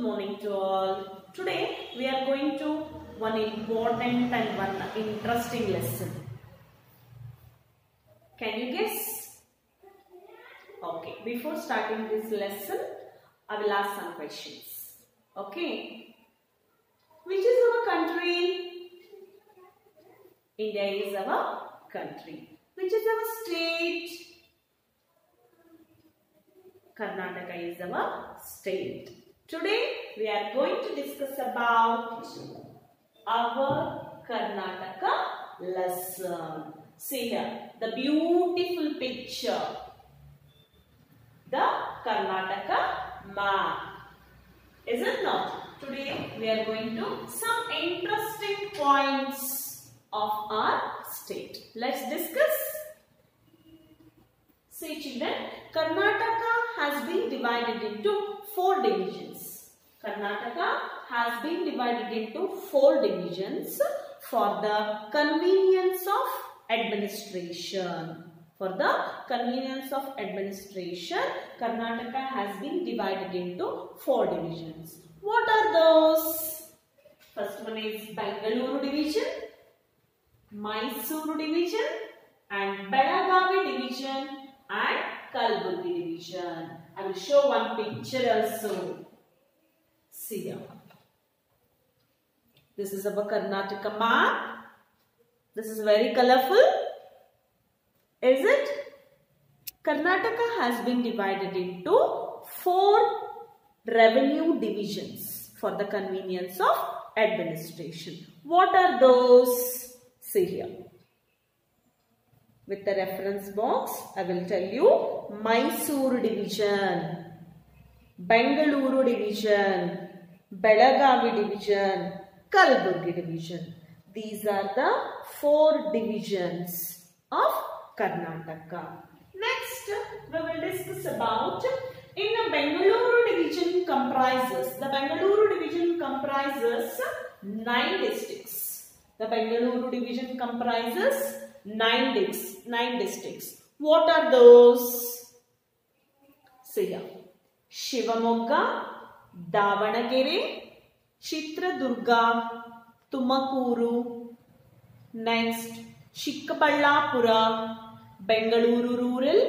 Good morning to all. Today we are going to one important and one interesting lesson. Can you guess? Okay, before starting this lesson, I will ask some questions. Okay. Which is our country? India is our country. Which is our state? Karnataka is our state. Today we are going to discuss about our Karnataka lesson. See here the beautiful picture. The Karnataka map. Is it not? Today we are going to some interesting points of our state. Let's discuss. See children, Karnataka has been divided into four divisions. Karnataka has been divided into four divisions for the convenience of administration. For the convenience of administration, Karnataka has been divided into four divisions. What are those? First one is Bangalore division, Mysuru division and Belagavi division and Kalburgi division. I will show one picture also. See here. This is our Karnataka map. This is very colorful. Is it? Karnataka has been divided into four revenue divisions for the convenience of administration. What are those? See here. With the reference box, I will tell you Mysore division, Bengaluru division, Belagavi division, Kalburgi division. These are the four divisions of Karnataka. Next, we will discuss about in the Bengaluru division comprises, the Bengaluru division comprises nine districts. The Bengaluru division comprises nine, dis nine districts. What are those? See here. Shivamogga, Davanagere, Chitradurga, Tumakuru, next Chikkaballapura, Bengaluru rural,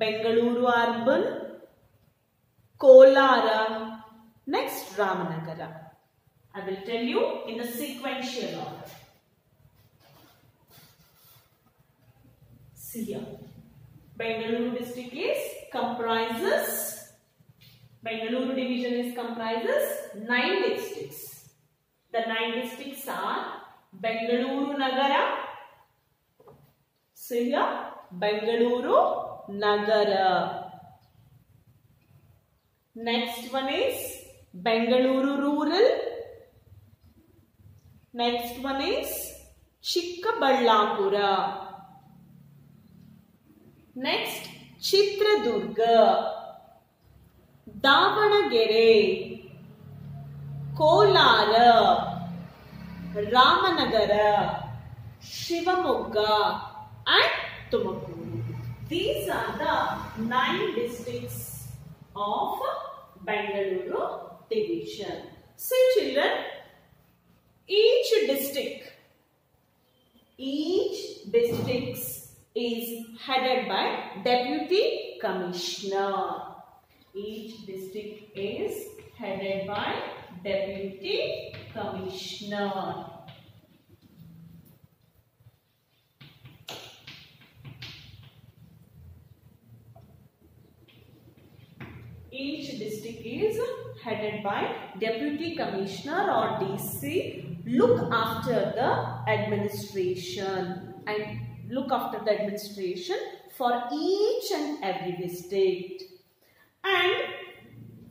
Bengaluru urban, Kolara, next Ramanagara. I will tell you in the sequential order. See here. Bengaluru district is comprises Bengaluru division is comprises nine districts. The nine districts are Bengaluru Nagara. See here. Bengaluru Nagara. Next one is Bengaluru Rural. Next one is Chikkaballapura. Next, Chitradurga, Davanagere, Kolara, Ramanagara, Shivamogga. And Tumakuru. These are the nine districts of Bengaluru division. See children, each district, each districts is headed by deputy commissioner. Each district is headed by deputy commissioner. Each district is headed by deputy commissioner or DC look after the administration and look after the administration for each and every district. And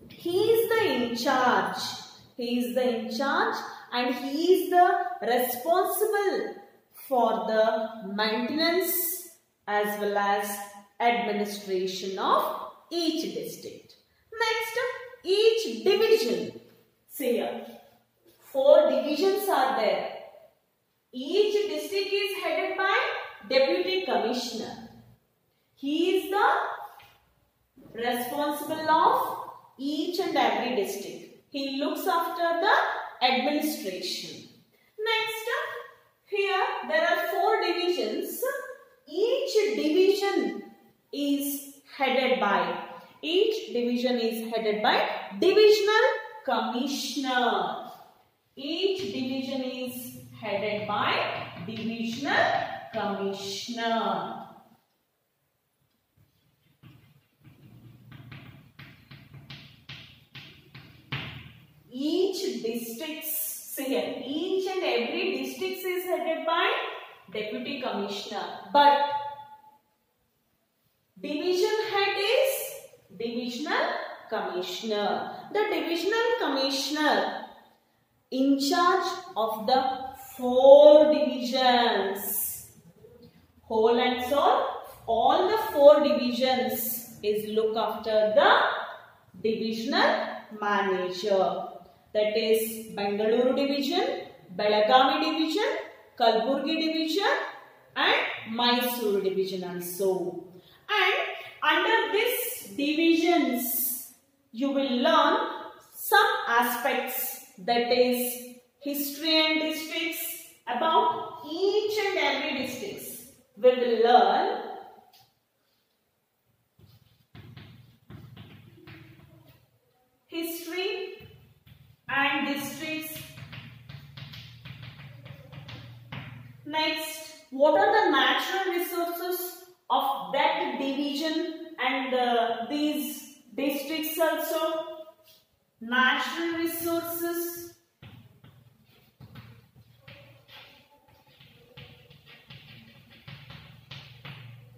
he is the in charge. He is the in charge and he is the responsible for the maintenance as well as administration of each district. Next, each division. See here, four divisions are there. Each district is headed by deputy commissioner. He is the responsible of each and every district. He looks after the administration. Next, up, here there are four divisions. Each division is headed by, each division is headed by divisional commissioner. Each division is headed by divisional commissioner. Each district, see here, each and every district is headed by deputy commissioner. But division head is divisional commissioner. The divisional commissioner in charge of the four divisions. Whole and soul, all the four divisions is look after the divisional manager. That is Bengaluru division, Belagavi division, Kalburgi division and Mysore division also. And under these divisions, you will learn some aspects that is history and districts about each and every districts. We will learn history and districts. Next, what are the natural resources of that division and uh, these districts also? Natural resources.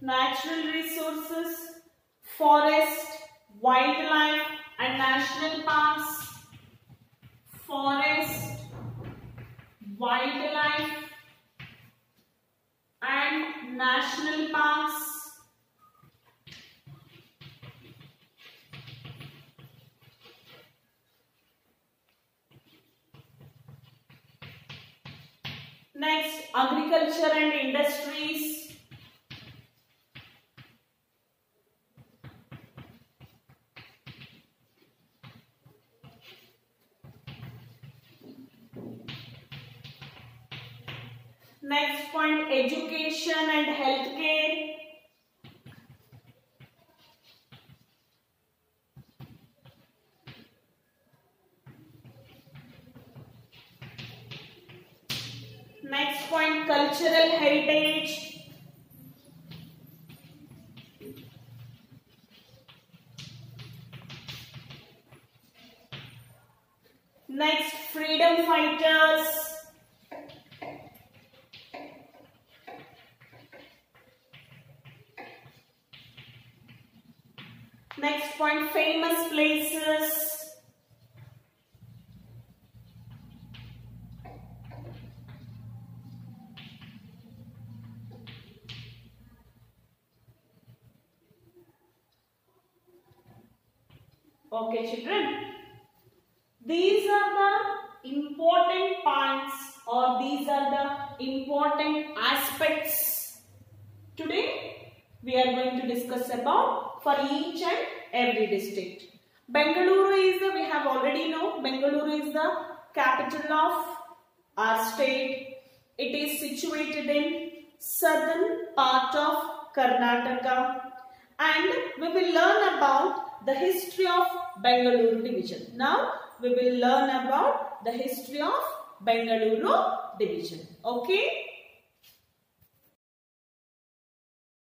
Natural resources, forest, wildlife and national parks forest, wildlife and national parks. Next, agriculture and industries. Next point, education and healthcare. Next point, cultural heritage. Next, freedom fighters. Famous places. Okay, children. These are the important points or these are the important aspects. Today, we are going to discuss about for each and every district. Bengaluru is the, we have already know, Bengaluru is the capital of our state. It is situated in southern part of Karnataka and we will learn about the history of Bengaluru division. Now we will learn about the history of Bengaluru division. Okay.